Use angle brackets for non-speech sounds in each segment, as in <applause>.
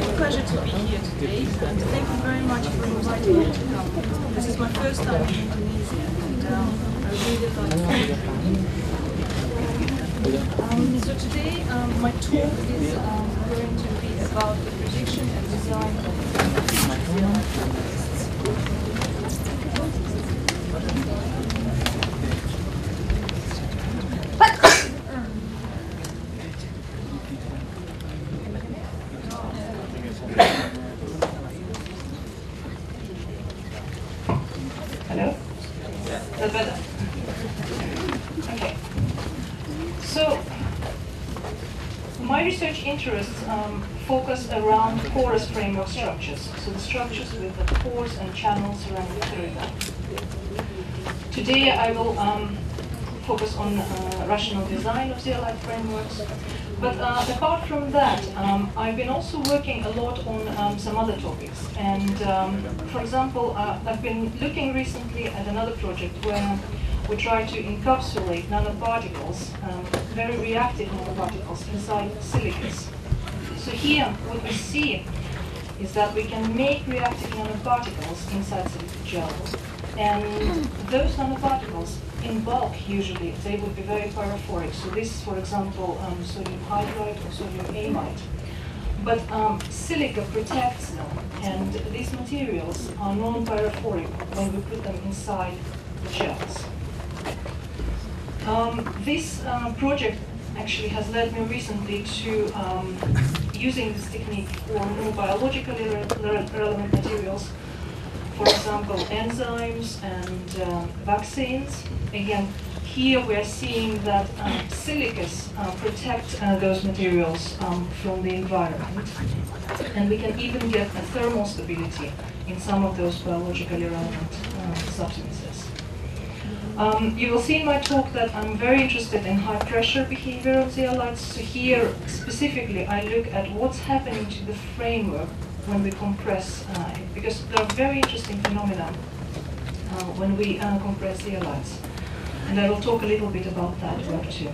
great pleasure to be here today, and thank you very much for inviting me to come. This is my first time in Indonesia, and um, I really like it. Um, so today, um, my talk is um, going to be about the prediction and design of Hello? Interests um, focus around porous framework structures, so the structures with the pores and channels around the perimeter. Today I will um, focus on uh, rational design of zeolite frameworks, but uh, apart from that, um, I've been also working a lot on um, some other topics. And um, for example, uh, I've been looking recently at another project where we try to encapsulate nanoparticles, um, very reactive nanoparticles, inside silicas. So here, what we see is that we can make reactive nanoparticles inside silica gel. And those nanoparticles, in bulk usually, they would be very pyrophoric. So this is, for example, um, sodium hydride or sodium amide. But um, silica protects them, and these materials are non-pyrophoric when we put them inside the gels. Um, this uh, project actually has led me recently to um, using this technique for more biologically re re relevant materials, for example, enzymes and um, vaccines. Again, here we are seeing that um, silicas uh, protect uh, those materials um, from the environment. And we can even get a thermal stability in some of those biologically relevant uh, substances. Um, you will see in my talk that I'm very interested in high pressure behavior of zeolites. So here, specifically, I look at what's happening to the framework when we compress uh, it, because there are very interesting phenomena uh, when we uh, compress zeolites. And I will talk a little bit about that work too.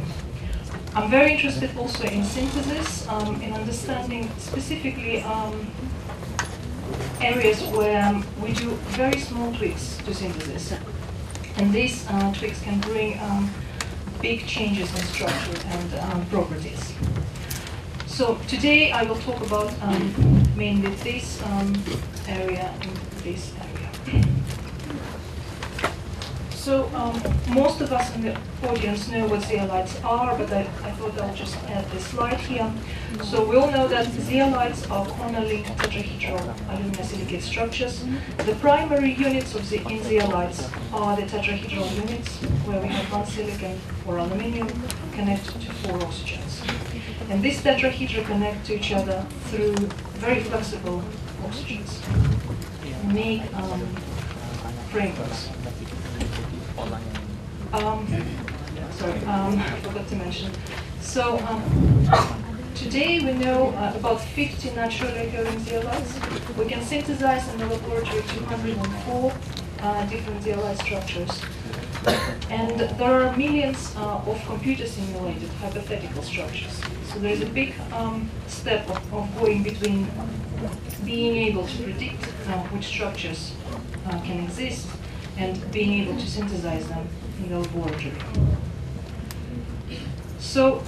I'm very interested also in synthesis, um, in understanding specifically um, areas where we do very small tweaks to synthesis. And these uh, tweaks can bring um, big changes in structure and um, properties. So today I will talk about um, mainly this um, area and this area. So um, most of us in the audience know what zeolites are, but I, I thought I'll just add this slide here. So we all know that zeolites are corner-linked tetrahedral aluminosilicate structures. The primary units of the in zeolites are the tetrahedral units, where we have one silicon or aluminium connected to four oxygens. And these tetrahedra connect to each other through very flexible oxygens, make um, frameworks. Um, sorry, um, I forgot to mention. So um, today we know uh, about 50 naturally occurring zeolites. We can synthesize in the laboratory 204 uh, different zeolite structures. And there are millions uh, of computer simulated hypothetical structures. So there is a big um, step of, of, going between being able to predict uh, which structures uh, can exist and being able to synthesize them in the laboratory. So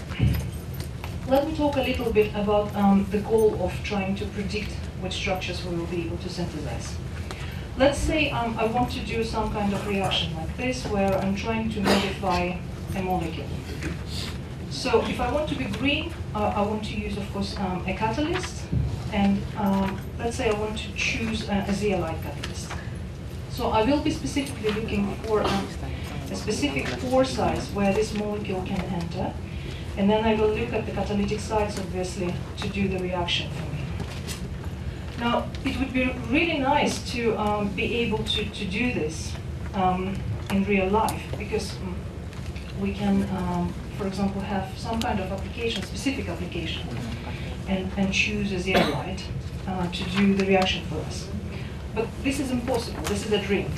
let me talk a little bit about um, the goal of trying to predict which structures we will be able to synthesize. Let's say um, I want to do some kind of reaction like this, where I'm trying to modify a molecule. So if I want to be green, uh, I want to use, of course, um, a catalyst. And um, let's say I want to choose a, a zeolite catalyst. So I will be specifically looking for um, a specific pore size where this molecule can enter. And then I will look at the catalytic sites, obviously, to do the reaction for me. Now, it would be really nice to um, be able to, to do this um, in real life, because um, we can, um, for example, have some kind of application, specific application, and, and choose a zeolite uh, to do the reaction for us. But this is impossible, this is a dream.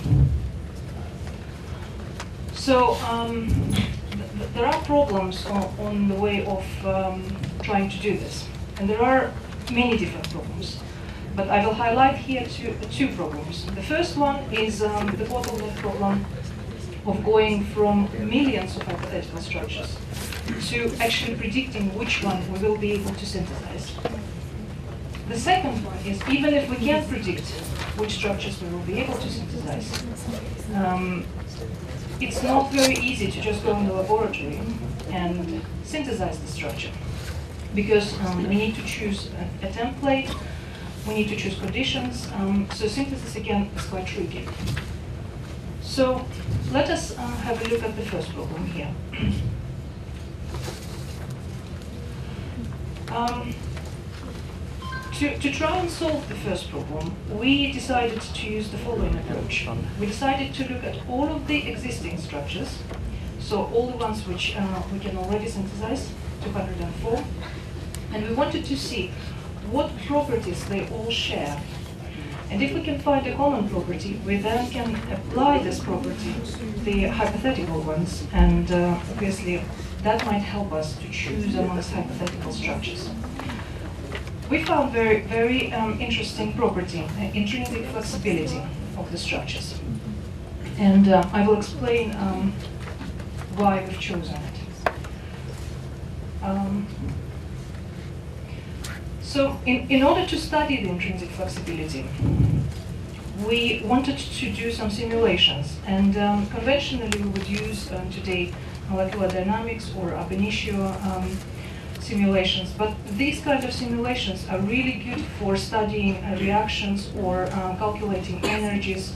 So um, th there are problems on, on, the way of um, trying to do this. And there are many different problems. But I will highlight here two, two problems. The first one is um, the bottleneck problem of going from millions of hypothetical structures to actually predicting which one we will be able to synthesize. The second one is even if we can predict which structures we will be able to synthesize, um, it's not very easy to just go in the laboratory and synthesize the structure because um, we need to choose a, a, template, we need to choose conditions, um, so synthesis again is quite tricky. So let us uh, have a look at the first problem here. <clears throat> to, to try and solve the first problem, we decided to use the following approach. We decided to look at all of the existing structures, so all the ones which uh, we can already synthesize, 204, and we wanted to see what properties they all share. And if we can find a common property, we then can apply this property to the hypothetical ones, and uh, obviously that might help us to choose amongst hypothetical structures we found very, very um, interesting property, intrinsic flexibility of the structures. And uh, I will explain um, why we've chosen it. Um, so in, in order to study the intrinsic flexibility, we wanted to do some simulations. And um, conventionally, we would use um, today molecular dynamics or ab initio um, simulations, but these kind of simulations are really good for studying reactions or uh, calculating energies,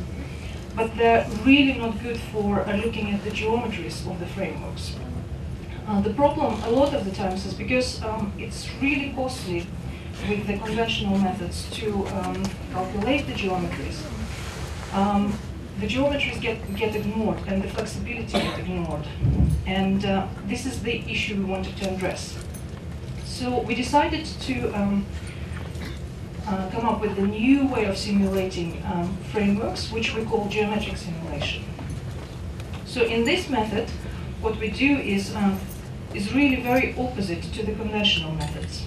but they're really not good for uh, looking at the geometries of the frameworks. Uh, the problem a lot of the times is because um, it's really costly with the conventional methods to um, calculate the geometries. Um, the geometries get, get ignored and the flexibility get ignored. And uh, this is the issue we wanted to address. So we decided to um, uh, come up with a new way of simulating um, frameworks, which we call geometric simulation. So in this method, what we do is, uh, is really very opposite to the conventional methods.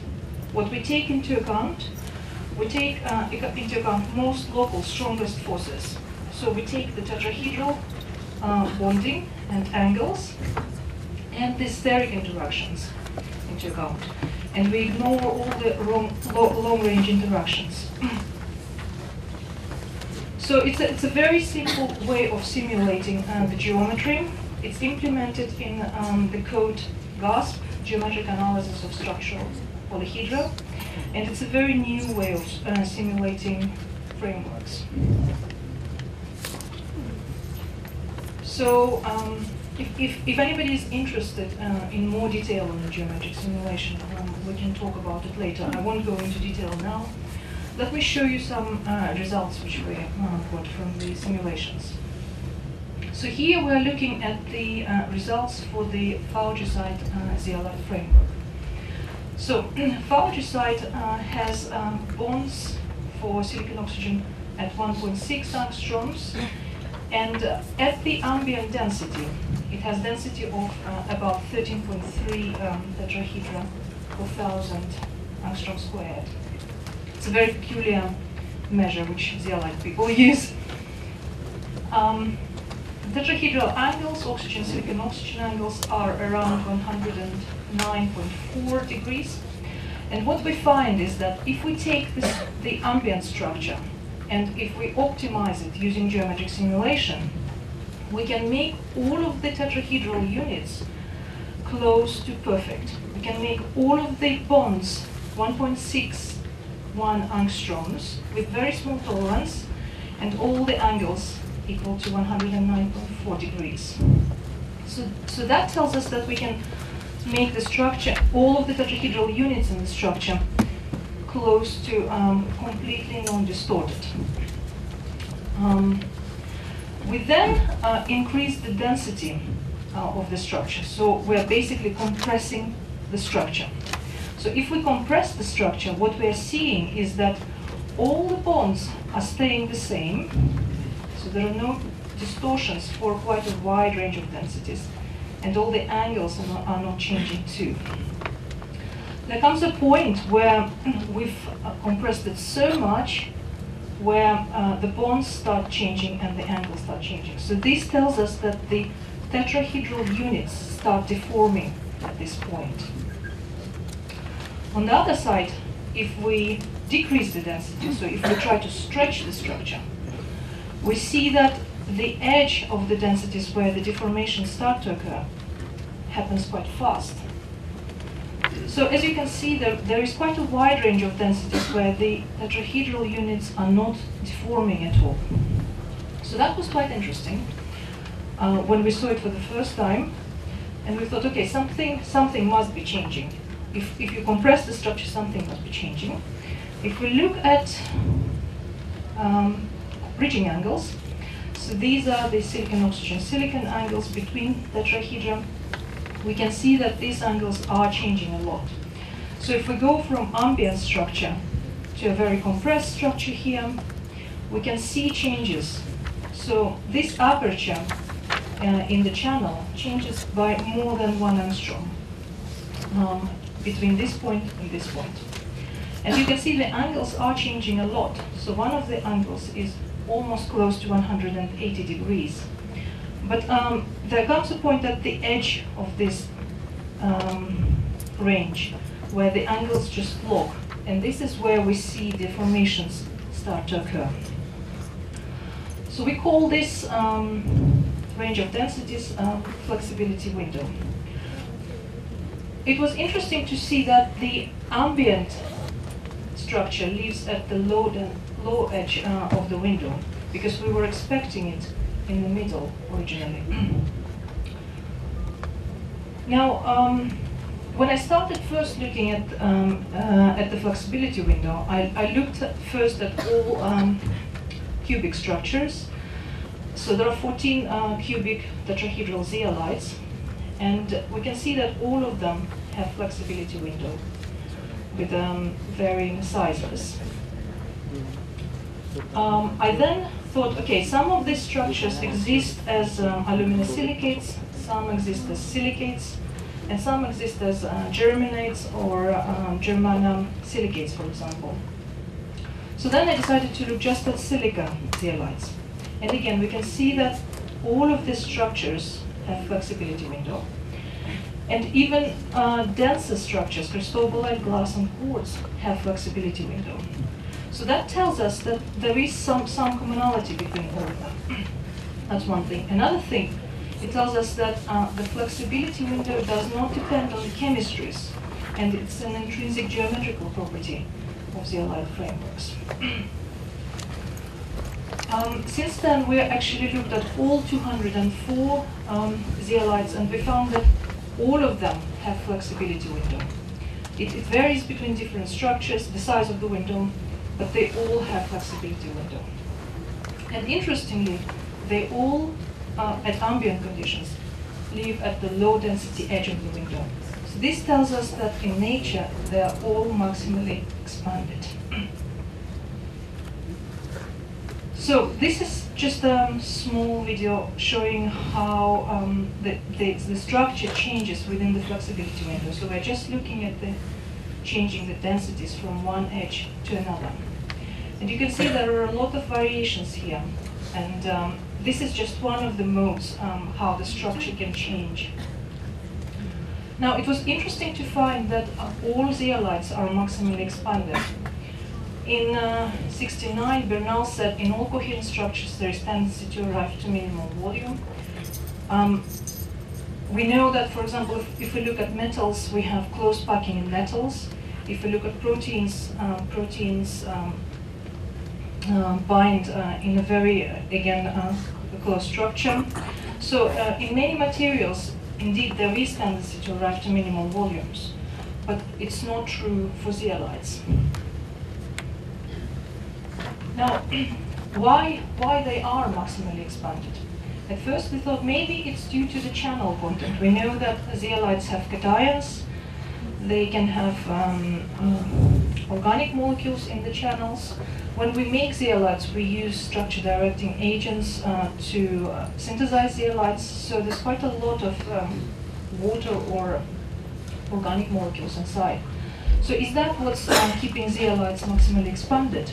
What we take into account, we take uh, into account most local strongest forces. So we take the tetrahedral uh, bonding and angles and the steric interactions account and we ignore all the long-range interactions. <clears throat> so it's a, it's a very simple way of simulating uh, the geometry. It's implemented in um, the code GASP, Geometric Analysis of Structural Polyhedra, and it's a very new way of uh, simulating frameworks. So um, if, if, if, anybody is interested uh, in more detail on the geometric simulation, um, we can talk about it later. I won't go into detail now. Let me show you some uh, results which we uh, got from the simulations. So here we're looking at the uh, results for the Faujasite uh, ZLF framework. So <clears throat> Faujasite uh, has um, bonds for silicon oxygen at 1.6 angstroms and uh, at the ambient density, it has density of uh, about 13.3 um, tetrahedra per thousand angstrom squared. It's a very peculiar measure which zeolite people <laughs> use. Um, tetrahedral angles, oxygen silicon oxygen angles, are around 109.4 degrees. And what we find is that if we take this, the ambient structure and if we optimize it using geometric simulation, we can make all of the tetrahedral units close to perfect. We can make all of the bonds 1.61 angstroms with very small tolerance and all the angles equal to 109.4 degrees. So, so that tells us that we can make the structure, all of the tetrahedral units in the structure close to um, completely non-distorted. Um, we then uh, increase the density uh, of the structure. So we're basically compressing the structure. So if we compress the structure, what we're seeing is that all the bonds are staying the same. So there are no distortions for quite a wide range of densities. And all the angles are not, are not changing too. There comes a point where <clears throat> we've uh, compressed it so much where uh, the bonds start changing and the angles start changing. So this tells us that the tetrahedral units start deforming at this point. On the other side, if we decrease the density, so if we try to stretch the structure, we see that the edge of the densities where the deformations start to occur happens quite fast. So as you can see, there, there is quite a wide range of densities where the tetrahedral units are not deforming at all. So that was quite interesting uh, when we saw it for the first time. And we thought, okay, something, something must be changing. If, if you compress the structure, something must be changing. If we look at um, bridging angles, so these are the silicon-oxygen silicon angles between tetrahedra we can see that these angles are changing a lot. So if we go from ambient structure to a very compressed structure here, we can see changes. So this aperture uh, in the channel changes by more than one angstrom um, between this point and this point. And you can see the angles are changing a lot. So one of the angles is almost close to 180 degrees. But um, there comes a point at the edge of this um, range where the angles just lock. And this is where we see deformations start to occur. So we call this um, range of densities um, flexibility window. It was interesting to see that the ambient structure lives at the low, low edge uh, of the window because we were expecting it in the middle originally. now, um, when I started first looking at, um, uh, at the flexibility window, I, I looked at first at all um, cubic structures. So there are 14 uh, cubic tetrahedral zeolites, and we can see that all of them have flexibility window with um, varying sizes. Um, I then thought, okay, some of these structures exist as um, aluminosilicates, some exist as silicates, and some exist as uh, germanates or um, germanium silicates, for example. So then I decided to look just at silica zeolites. And again, we can see that all of these structures have flexibility window. And even uh, denser structures, cristobalite, glass, and quartz, have flexibility window. So that tells us that there is some, some commonality between all of them. <clears throat> That's one thing. Another thing, it tells us that uh, the flexibility window does not depend on the chemistries, and it's an intrinsic geometrical property of the zeolite frameworks. <clears throat> um, since then, we actually looked at all 204 um, zeolites, and we found that all of them have flexibility window. It, it varies between different structures, the size of the window, but they all have flexibility window. And interestingly, they all, uh, at ambient conditions, live at the low density edge of the window. So this tells us that in nature, they are all maximally expanded. <clears throat> so this is just a small video showing how um, the, the, the structure changes within the flexibility window. So we're just looking at the changing the densities from one edge to another. And you can see there are a lot of variations here. And um, this is just one of the modes um, how the structure can change. Now, it was interesting to find that uh, all zeolites are maximally expanded. In uh, 69, Bernal said in all coherent structures there is tendency to arrive to minimal volume. Um, we know that, for example, if, if, we look at metals, we have close packing in metals. If we look at proteins, um, proteins um, uh, bind uh, in a very, again, uh, close structure. So in many materials, indeed, there is tendency to arrive to minimal volumes, but it's not true for zeolites. Now, <clears throat> why, why they are maximally expanded? At first we thought maybe it's due to the channel content. We know that zeolites have cations, they can have um, um, organic molecules in the channels, when we make zeolites, we use structure directing agents uh, to uh, synthesize zeolites, so there's quite a lot of um, water or organic molecules inside. So is that what's uh, keeping zeolites maximally expanded?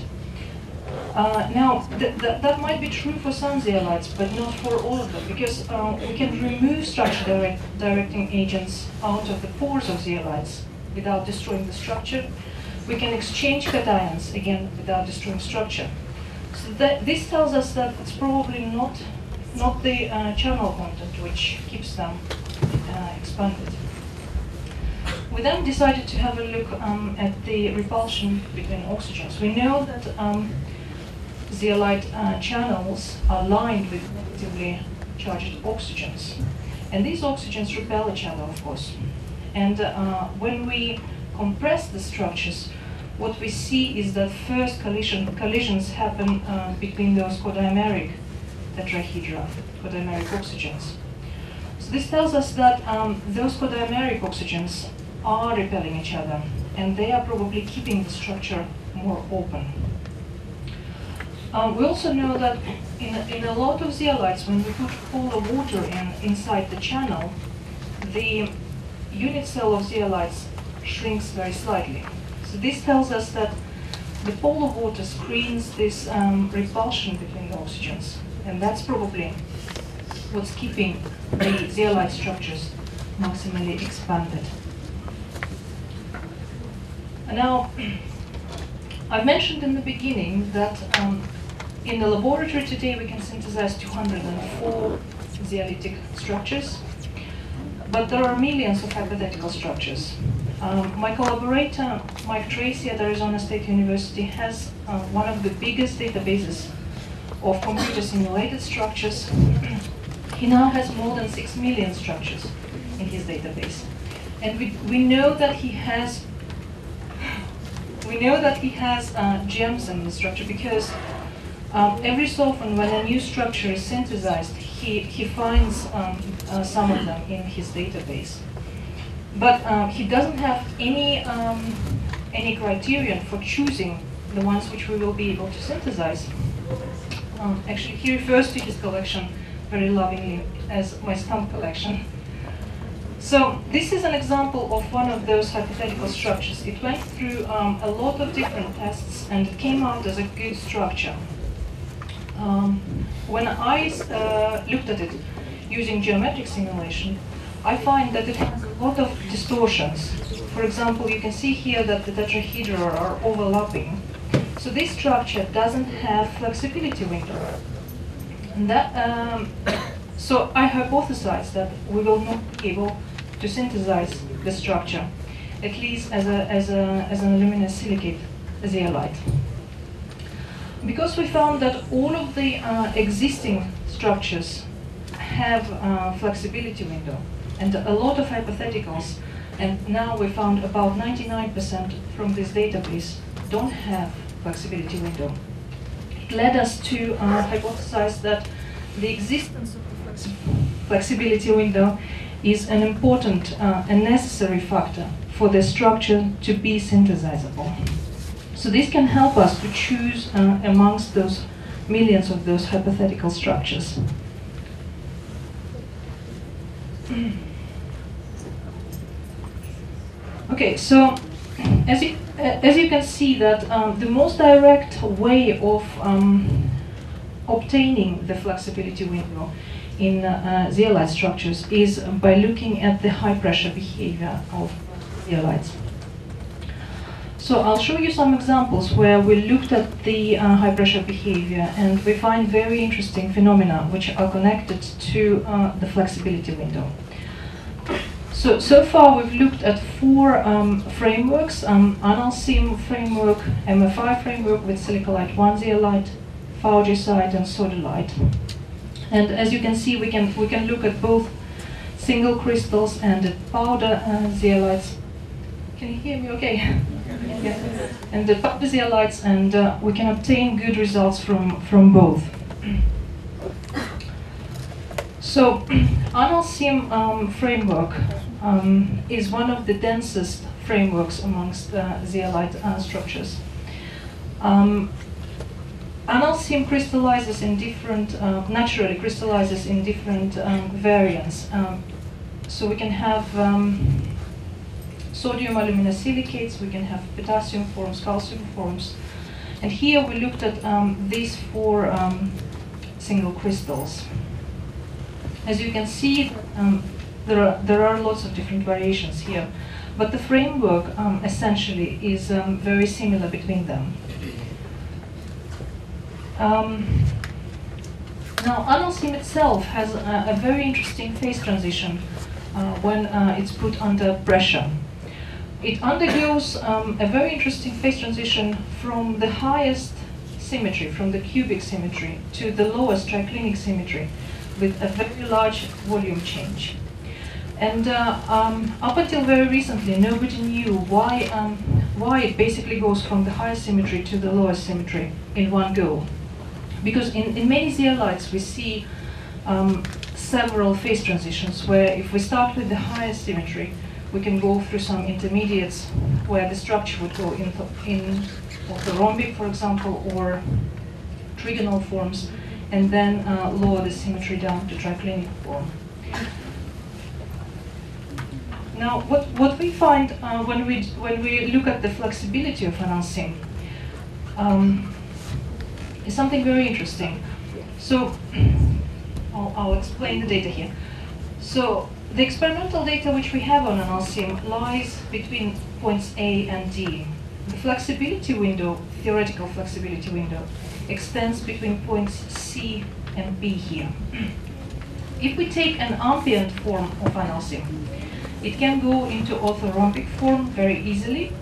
Uh, now, th th that might be true for some zeolites, but not for all of them, because uh, we can remove structure direct directing agents out of the pores of zeolites without destroying the structure. We can exchange cations, again, without destroying structure. So that, this tells us that it's probably not, not the uh, channel content which keeps them uh, expanded. We then decided to have a look um, at the repulsion between oxygens. We know that um, zeolite uh, channels are lined with negatively charged oxygens. And these oxygens repel each other, of course. And uh, when we compress the structures, what we see is that first collision, collisions happen uh, between those codimeric tetrahedra, codimeric oxygens. So this tells us that um, those codimeric oxygens are repelling each other, and they are probably keeping the structure more open. Um, we also know that in, in a lot of zeolites, when we put polar water in inside the channel, the unit cell of zeolites shrinks very slightly. So this tells us that the polar water screens this um, repulsion between the oxygens, and that's probably what's keeping the zeolite structures maximally expanded. And now, <clears throat> I mentioned in the beginning that um, in the laboratory today, we can synthesize 204 zeolitic structures, but there are millions of hypothetical structures. Um, my collaborator, Mike Treacy at Arizona State University, has uh, one of the biggest databases of computer simulated structures. <clears throat> he now has more than 6 million structures in his database. And we, we know that he has <sighs> we know that he has uh, gems in the structure because um, every so often, when a new structure is synthesized, he, he finds um, uh, some of them in his database. But um, he doesn't have any, um, any criterion for choosing the ones which we will be able to synthesize. Um, actually, he refers to his collection very lovingly as my stump collection. So this is an example of one of those hypothetical structures. It went through um, a lot of different tests and it came out as a good structure. Um, when I uh, looked at it using geometric simulation, I find that it has a lot of distortions. For example, you can see here that the tetrahedra are overlapping. So this structure doesn't have flexibility window. And that, um, <coughs> so I hypothesize that we will not be able to synthesize the structure, at least as, a, as, a, as an aluminum silicate zeolite because we found that all of the uh, existing structures have a flexibility window and a lot of hypotheticals, and now we found about 99% from this database don't have flexibility window. It led us to uh, hypothesize that the existence of the flexibility window is an important uh, and necessary factor for the structure to be synthesizable. So this can help us to choose uh, amongst those millions of those hypothetical structures. <clears throat> Okay, so as you, uh, as you can see that um, the most direct way of um, obtaining the flexibility window in uh, zeolite structures is by looking at the high pressure behavior of zeolites. So I'll show you some examples where we looked at the uh, high pressure behavior and we find very interesting phenomena which are connected to uh, the flexibility window. So, so far we've looked at four um, frameworks, um, analcime framework, MFI framework with silicalite 1 zeolite, faujasite and sodalite. And as you can see, we can, we can look at both single crystals and powder uh, zeolites. Can you hear me okay? <laughs> Yeah. And the Papasia lights, and uh, we can obtain good results from, from both. So, <clears throat> analcime um, framework um, is one of the densest frameworks amongst uh, zeolite uh, structures. Um, crystallizes in different, uh, naturally crystallizes in different um, variants. Um, so we can have um, sodium alumina silicates, we can have potassium forms, calcium forms. And here we looked at um, these four um, single crystals. As you can see, um, there, are, there are lots of different variations here, but the framework um, essentially is um, very similar between them. Now, analcime itself has a, a, very interesting phase transition uh, when uh, it's put under pressure. It undergoes um, a very interesting phase transition from the highest symmetry, from the cubic symmetry, to the lowest triclinic symmetry with a very large volume change. And uh, um, up until very recently, nobody knew why, um, why it basically goes from the highest symmetry to the lowest symmetry in one go. Because in, in many zeolites, we see um, several phase transitions where if we start with the highest symmetry, we can go through some intermediates where the structure would go in, in orthorhombic, for example, or trigonal forms, and then uh, lower the symmetry down to triclinic form. Now, what, what we find uh, when, we, when we look at the flexibility of analcime um, is something very interesting. So, <clears throat> I'll, I'll explain the data here. So, the experimental data which we have on analcime lies between points A and D. The flexibility window, theoretical flexibility window, extends between points C and B here. if we take an ambient form of analcime, it can go into orthorhombic form very easily.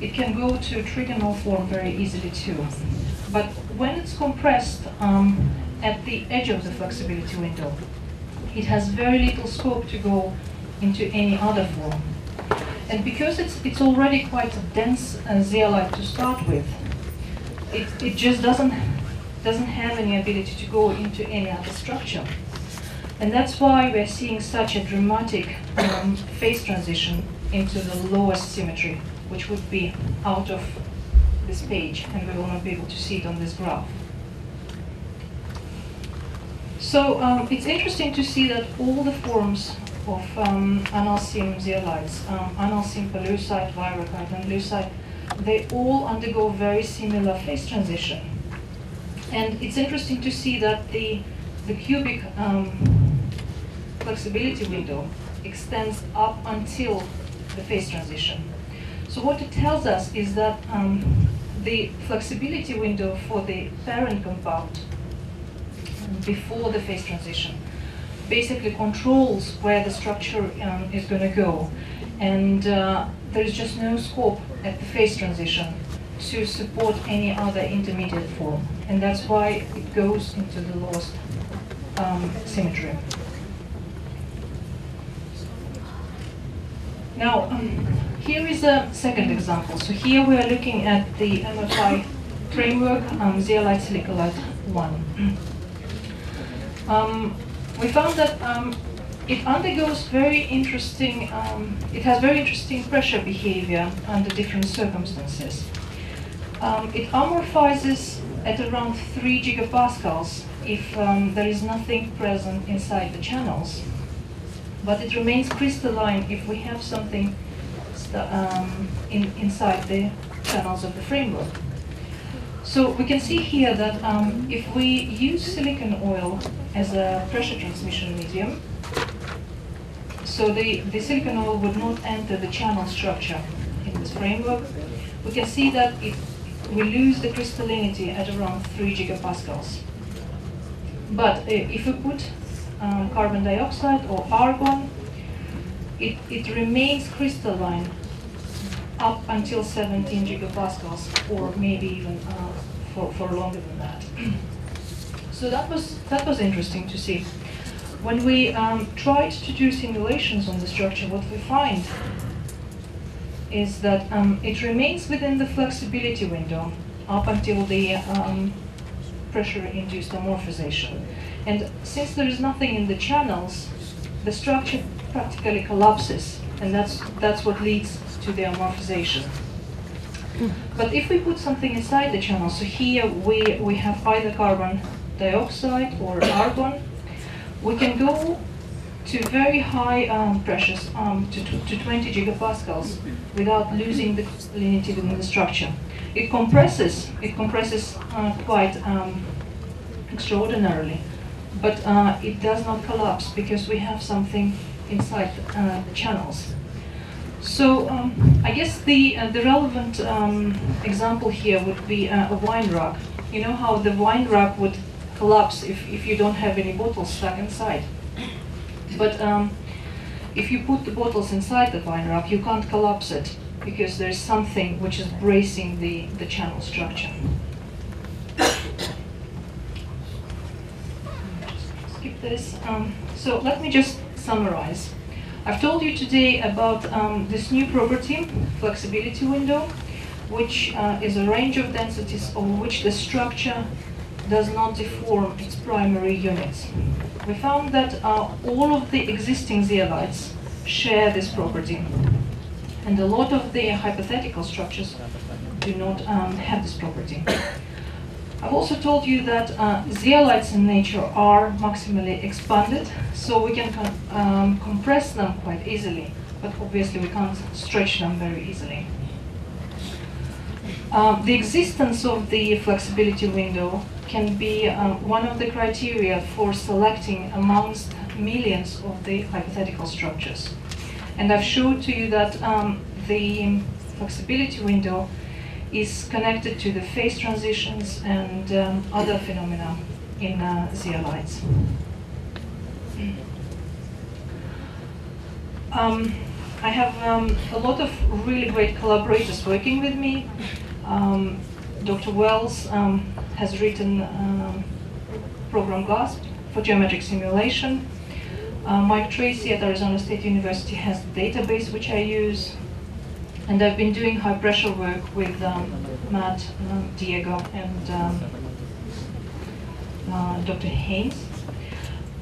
It can go to trigonal form very easily too. But when it's compressed um, at the edge of the flexibility window, it has very little scope to go into any other form. And because it's, it's already quite a dense uh, zeolite to start with, it, it just doesn't, doesn't have any ability to go into any other structure. And that's why we're seeing such a dramatic um, phase transition into the lowest symmetry, which would be out of this page, and we will not be able to see it on this graph. So um, it's interesting to see that all the forms of um, zeolites, um, analcime pollucite, wairakite, and leucite, they all undergo very similar phase transition. And it's interesting to see that the, the cubic um, flexibility window extends up until the phase transition. So what it tells us is that um, the flexibility window for the parent compound before the phase transition basically controls where the structure um, is going to go. And uh, there is just no scope at the phase transition to support any other intermediate form. And that's why it goes into the lowest um, symmetry. Now, um, here is a second example. So here we are looking at the MFI framework, um, zeolite silicalite 1. Um, we found that um, it undergoes very interesting, um, it has very interesting pressure behavior under different circumstances. Um, it amorphizes at around 3 gigapascals if um, there is nothing present inside the channels. But it remains crystalline if we have something um, in, inside the channels of the framework. So we can see here that um, if we use silicone oil as a pressure transmission medium, so the, the silicone oil would not enter the channel structure in this framework, we can see that it, we lose the crystallinity at around 3 gigapascals. But uh, if we put um, carbon dioxide or argon, it, it remains crystalline up until 17 gigapascals, or maybe even uh, for, for longer than that. <clears throat> so that was, that was interesting to see. When we um, tried to do simulations on the structure, what we find is that um, it remains within the flexibility window up until the um, pressure-induced amorphization. And since there is nothing in the channels, the structure practically collapses, and that's, that's what leads to the amorphization. But if we put something inside the channel, so here we, we have either carbon dioxide or argon, we can go to very high um, pressures, um, to, to 20 gigapascals, without losing the crystallinity within the structure. It compresses, it compresses uh, quite um, extraordinarily, but uh, it does not collapse because we have something inside uh, the channels. So um, I guess the uh, the relevant um, example here would be uh, a wine rack. You know how the wine rack would collapse if, if you don't have any bottles stuck inside. But um, if you put the bottles inside the wine rack, you can't collapse it because there's something which is bracing the, the channel structure. Skip this. Um, so let me just summarize. I've told you today about um, this new property, flexibility window, which uh, is a range of densities over which the structure does not deform its primary units. We found that uh, all of the existing zeolites share this property, and a lot of the hypothetical structures do not um, have this property. I've also told you that uh, zeolites in nature are maximally expanded, so we can um, compress them quite easily, but obviously we can't stretch them very easily. Um, the existence of the flexibility window can be um, one of the criteria for selecting amongst millions of the hypothetical structures. And I've showed to you that um, the flexibility window is connected to the phase transitions and um, other phenomena in uh, zeolites. Um, I have um, a lot of really great collaborators working with me. Dr. Wells um, has written um, program GASP for geometric simulation. Uh, Mike Treacy at Arizona State University has the database which I use. And I've been doing high pressure work with um, Matt, um, Diego, and um, uh, Dr. Haynes.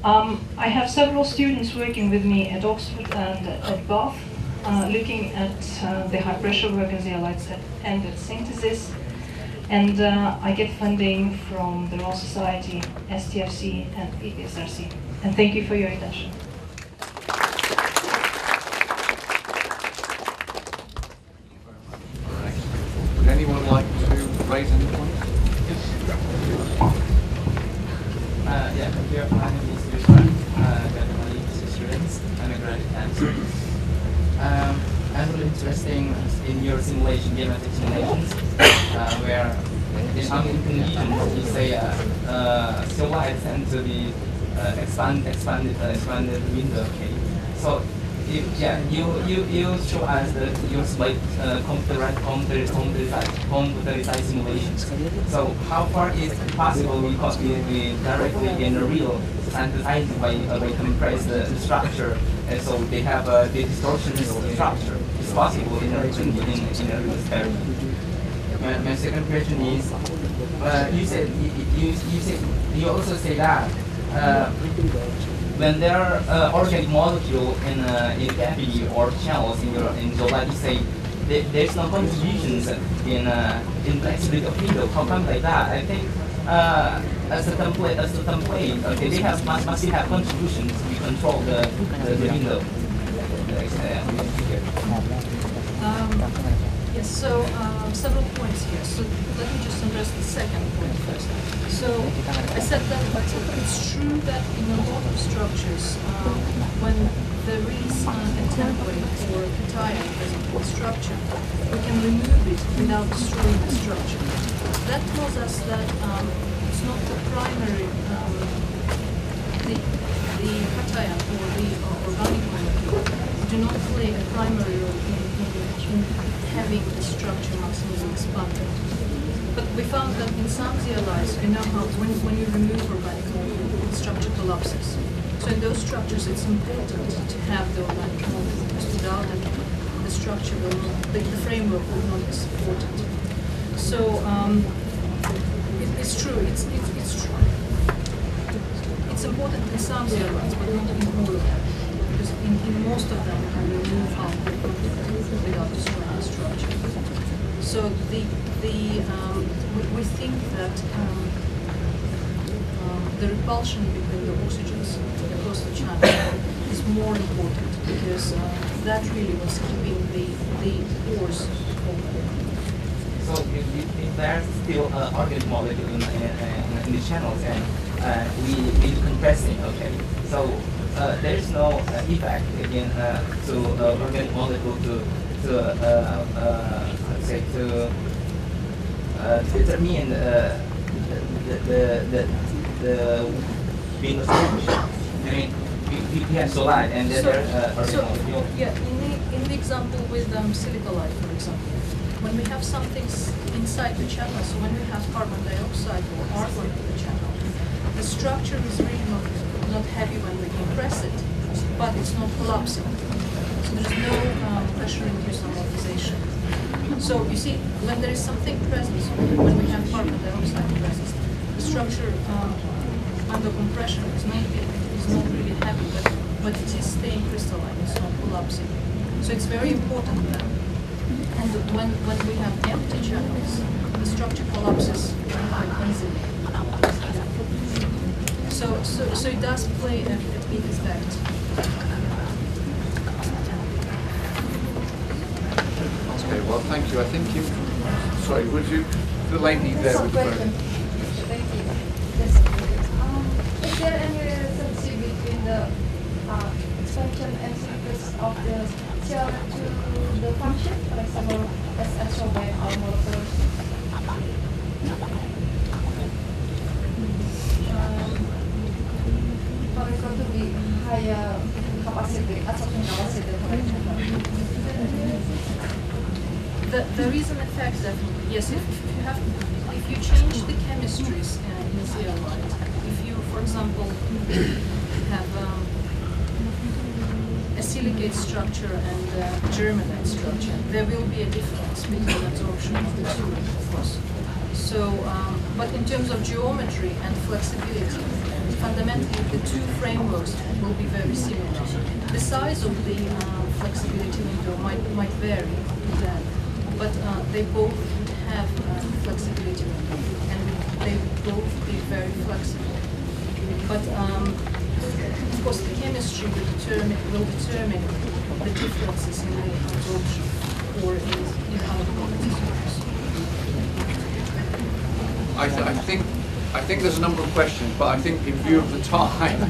Um, I have several students working with me at Oxford and at Bath, uh, looking at uh, the high pressure work in zeolites and at synthesis. And uh, I get funding from the Royal Society, STFC, and EPSRC. And thank you for your attention. Would anyone like to raise any points? Uh, yeah, here my name is Yusran, uh, Gadjah Mada students, undergraduate cancer. Um, I'm really interested in your simulation, geometric simulations, uh, where in some conditions you say uh, uh, light tend to be uh, expand, expanded, uh, expanded window. Okay, so you, yeah, you you you show us that you like uh, computerized computer, computerized computerized simulations. So how far is possible we be, be directly in the real synthesized by uh, by compress the, the structure, and so they have a the distortion of the structure. Possible in a in in, in a real experiment. My, my second question is, uh, you said you, you, said you also say that. Uh, when there are uh, organic molecule in uh, in cavity or channels in your in your body, say there, there's no contributions in uh, in flexibility of window. How come like that? I think uh, as a template, as a template, okay, they have must must have contributions to control the the, the window. Um, yes, so um, several points here. So let me just address the second point first. So I said that it's true that in a lot of structures, um, when there is uh, a template or a present structure, we can remove it without destroying the structure. That tells us that um, it's not the primary, um, the, the cation or the uh, organic not play a primary role in, in, in having the structure maximally expanded. But we found that in some zeolites, you know how when, when you remove organic the structure collapses. So in those structures, it's important to have the organic because without it, the structure will not, the, the framework will not be supported. So um, it, it's true, it's, it's, it's true. It's important in some zeolites, but not in all of them. In, most of them, you remove half the without destroying the structure. So the the um, we, we think that um, um, the repulsion between the oxygens across the channel is more important because uh, that really was keeping the, the pores open. So if, if, there's still uh, organic molecule in, in, in, in the channels and uh, we need compressing, okay, so uh, there is no uh, effect again uh, to uh, organic molecule to to uh, uh, let's say to uh, determine uh, the the the the being established. I mean, we, we have solide and then So- there uh, so, molecule. Yeah, in the, in the example with um, silicalite, for example, when we have something inside the channel, so when we have carbon dioxide or argon in the channel, the structure is really not, not heavy when we compress it, but it's not collapsing. So there's no um, pressure-induced amorphization. So you see, when there is something present, when we have carbon dioxide present, the structure um, under compression is not, is not really heavy, but, but it is staying crystalline, it's not collapsing. So it's very important then. And when, when we have empty channels, the structure collapses quite easily. So, so, so it does play a, a big effect. Okay, well, thank you. I think you, sorry, would you, the lady there Some with the question. phone. Thank you. Yes. Um, is there any relationship between the uh, expansion and surface of the cell to the function, for example, as extrovert or molecular? For example, to be higher capacity, absorption capacity. The, there is an effect definitely. Yes, if, you have, if you change the chemistries in zeolite, if you, for example, have um, a silicate structure and a germanate structure, there will be a difference between absorption of the two, of course. So, um, but in terms of geometry and flexibility, fundamentally the two frameworks will be very similar. The size of the uh, flexibility window might, might vary then, but uh, they both have uh, flexibility and they both be very flexible. But um, of course, the chemistry will determine, will determine the differences in the absorption or in, in other properties. of course. I, th- I think, I think there's a number of questions, but I think in view of the time, <laughs>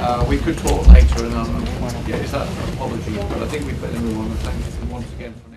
uh, we could talk later and, um, yeah, is that an apology? But I think we'd better move on. Thank you once again